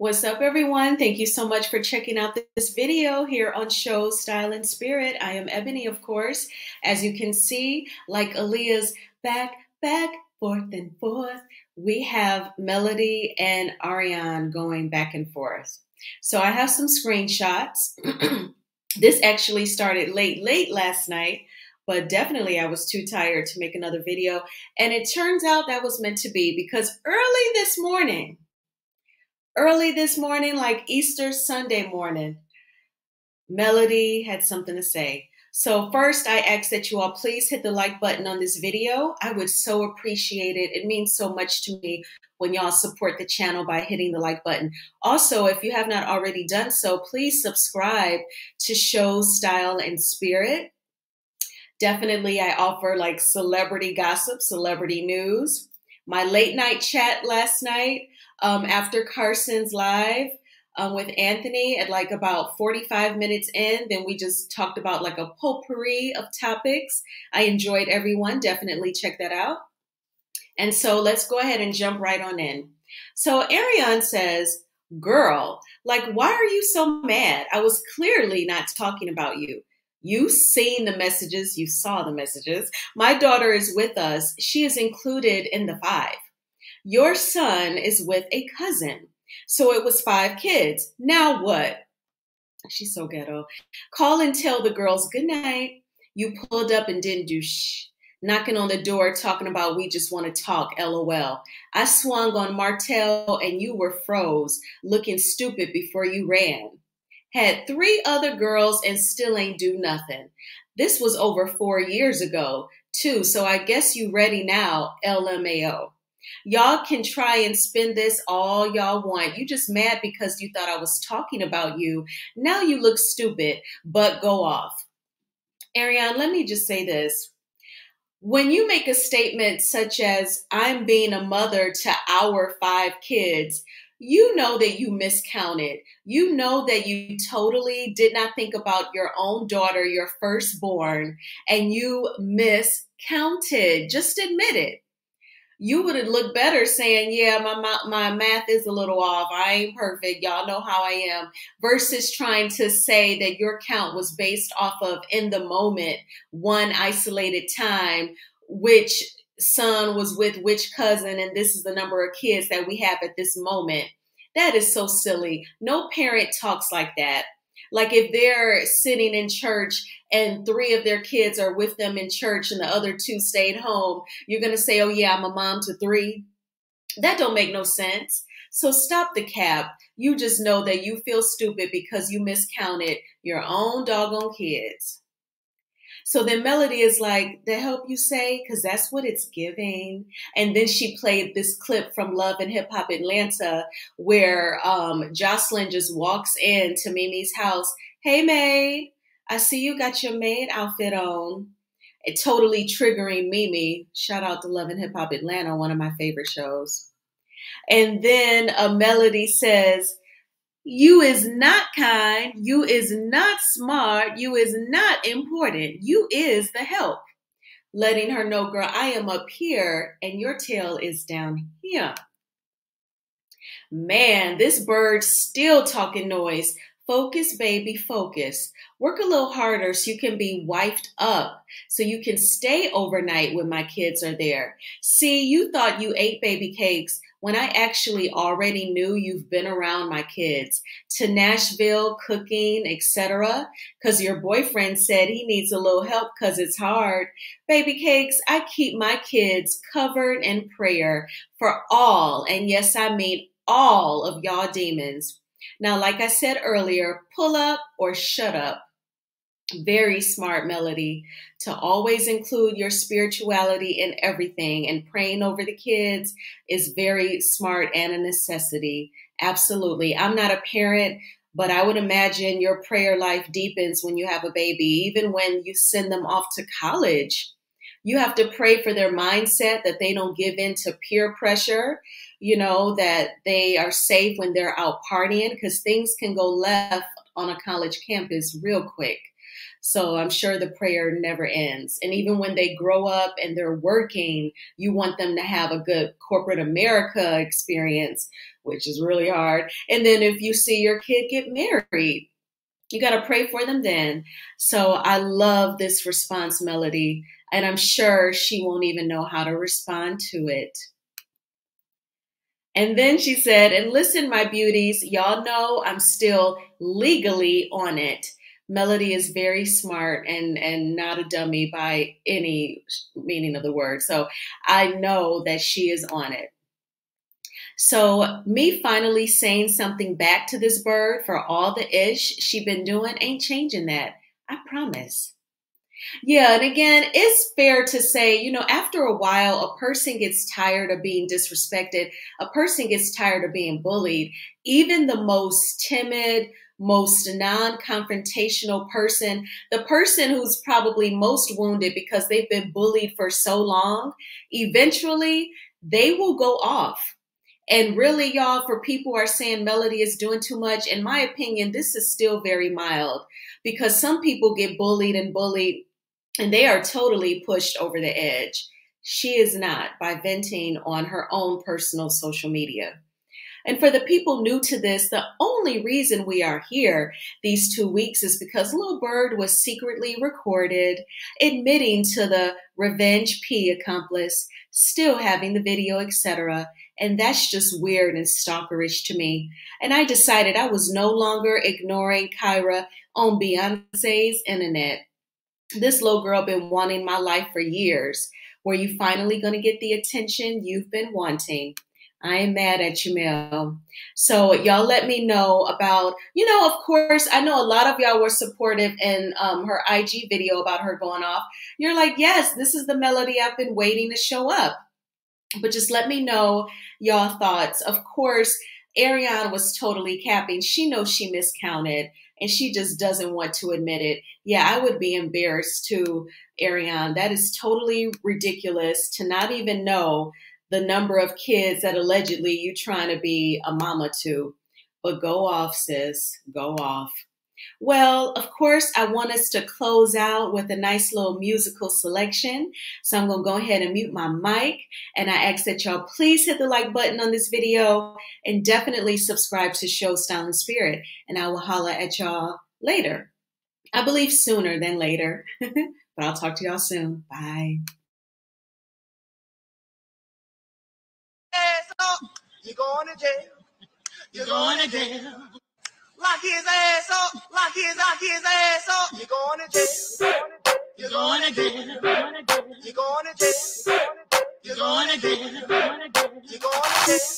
What's up, everyone? Thank you so much for checking out this video here on Shows Style and Spirit. I am Ebuni, of course. As you can see, like Aaliyah's back, back, forth and forth, we have Melody and Arionne going back and forth. So I have some screenshots. this actually started late, late last night, but definitely I was too tired to make another video. And it turns out that was meant to be because early this morning, early this morning, like Easter Sunday morning, Melody had something to say. So first, I ask that you all please hit the like button on this video. I would so appreciate it. It means so much to me when y'all support the channel by hitting the like button. Also, if you have not already done so, please subscribe to Shows Style and Spirit. Definitely, I offer like celebrity gossip, celebrity news. My late night chat last night, um, after Carson's live um, with Anthony at like about 45 minutes in. Then we just talked about like a potpourri of topics. I enjoyed everyone. Definitely check that out. And so let's go ahead and jump right on in. So Arionne says, Girl, like, why are you so mad? I was clearly not talking about you. You seen the messages, you saw the messages. My daughter is with us. She is included in the five. Your son is with a cousin. So it was five kids. Now what? She's so ghetto. Call and tell the girls good night. You pulled up and didn't do shh. Knocking on the door, talking about we just want to talk, lol. I swung on Martell and you were froze, looking stupid before you ran. Had three other girls and still ain't do nothing. This was over four years ago, too, so I guess you ready now, LMAO. Y'all can try and spin this all y'all want. You just mad because you thought I was talking about you. Now you look stupid, but go off. Arionne, let me just say this. When you make a statement such as, I'm being a mother to our five kids, you know that you miscounted. You know that you totally did not think about your own daughter, your firstborn, and you miscounted. Just admit it you would have looked better saying, yeah, my, my, my math is a little off. I ain't perfect. Y'all know how I am. Versus trying to say that your count was based off of in the moment, one isolated time, which son was with which cousin, and this is the number of kids that we have at this moment. That is so silly. No parent talks like that. Like if they're sitting in church and three of their kids are with them in church and the other two stayed home, you're going to say, oh yeah, I'm a mom to three. That don't make no sense. So stop the cap. You just know that you feel stupid because you miscounted your own doggone kids. So then Melody is like, the help you say, because that's what it's giving. And then she played this clip from Love and Hip Hop Atlanta where um, Joseline just walks in to Mimi's house. Hey, maid, I see you got your maid outfit on. It totally triggering Mimi. Shout out to Love and Hip Hop Atlanta, one of my favorite shows. And then a melody says, you is not kind. You is not smart. You is not important. You is the help. Letting her know, girl, I am up here and your tail is down here. Man, this bird still talking noise. Focus, baby, focus. Work a little harder so you can be wifed up, so you can stay overnight when my kids are there. See, you thought you ate baby cakes when I actually already knew you've been around my kids to Nashville, cooking, etc. Because your boyfriend said he needs a little help because it's hard. Baby cakes, I keep my kids covered in prayer for all, and yes, I mean all of y'all demons now, like I said earlier, pull up or shut up. Very smart melody to always include your spirituality in everything and praying over the kids is very smart and a necessity. Absolutely. I'm not a parent, but I would imagine your prayer life deepens when you have a baby, even when you send them off to college. You have to pray for their mindset that they don't give in to peer pressure, you know, that they are safe when they're out partying because things can go left on a college campus real quick. So I'm sure the prayer never ends. And even when they grow up and they're working, you want them to have a good corporate America experience, which is really hard. And then if you see your kid get married, you got to pray for them then. So I love this response melody, and I'm sure she won't even know how to respond to it. And then she said, and listen, my beauties, y'all know I'm still legally on it. Melody is very smart and and not a dummy by any meaning of the word. So I know that she is on it. So me finally saying something back to this bird for all the ish she been doing ain't changing that. I promise. Yeah, and again, it's fair to say, you know, after a while, a person gets tired of being disrespected. A person gets tired of being bullied. Even the most timid, most non confrontational person, the person who's probably most wounded because they've been bullied for so long, eventually they will go off. And really, y'all, for people are saying Melody is doing too much, in my opinion, this is still very mild because some people get bullied and bullied and they are totally pushed over the edge. She is not by venting on her own personal social media. And for the people new to this, the only reason we are here these two weeks is because Lil Bird was secretly recorded, admitting to the Revenge P accomplice, still having the video, etc. And that's just weird and stalkerish to me. And I decided I was no longer ignoring Kyra on Beyonce's internet. This little girl been wanting my life for years. Were you finally going to get the attention you've been wanting? I am mad at you, Mel. So y'all let me know about, you know, of course, I know a lot of y'all were supportive in um, her IG video about her going off. You're like, yes, this is the melody I've been waiting to show up. But just let me know y'all thoughts. Of course, Arionne was totally capping. She knows she miscounted and she just doesn't want to admit it. Yeah, I would be embarrassed too, Arionne. That is totally ridiculous to not even know the number of kids that allegedly you trying to be a mama to. But go off, sis. Go off. Well, of course, I want us to close out with a nice little musical selection. So I'm going to go ahead and mute my mic. And I ask that y'all please hit the like button on this video and definitely subscribe to Shows Style and Spirit. And I will holla at y'all later. I believe sooner than later. but I'll talk to y'all soon. Bye. You're going to jail. You're going to jail. Lock his ass up. Lock his, lock his ass up. You're going to jail. You're going to jail. You're going to jail. You're going to jail. You're going to jail. You're going to jail.